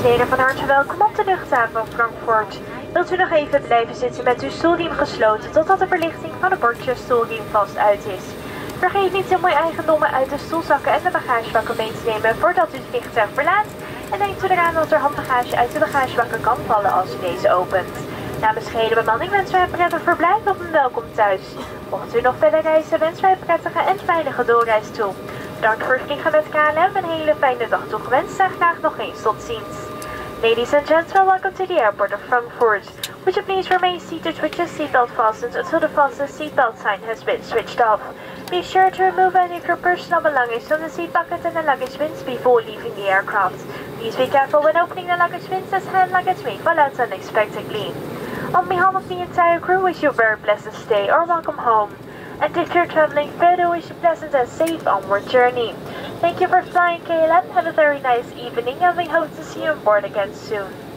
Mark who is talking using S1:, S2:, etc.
S1: Dames en heren, van harte welkom op de luchthaven van Frankfurt. Wilt u nog even blijven zitten met uw stoelriem gesloten totdat de verlichting van het bordje stoelriem vast uit is. Vergeet niet uw mooie eigendommen uit de stoelzakken en de bagagebakken mee te nemen voordat u het vliegtuig verlaat. En denk u eraan dat er handbagage uit de bagagebakken kan vallen als u deze opent. Namens de hele bemanning wensen wij een prettig verblijf of een welkom thuis. Mocht u nog verder reizen, wensen wij een prettige en veilige doorreis toe. Bedankt voor het vliegen met KLM. Een hele fijne dag toegewenst en graag nog eens tot ziens. Ladies and gentlemen, welcome to the airport of Frankfurt. Would you please remain seated with your seatbelt fastened until the fasten seatbelt sign has been switched off? Be sure to remove any of your personal belongings from the seat bucket and the luggage bins before leaving the aircraft. Please be careful when opening the luggage bins as hand luggage may fall out unexpectedly. On behalf of the entire crew, wish you a very pleasant stay or welcome home. And if you're traveling further, wish you a pleasant and safe onward journey. Thank you for flying KLM. Have a very nice evening and we hope to see you on board again soon.